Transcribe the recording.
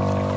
Uh...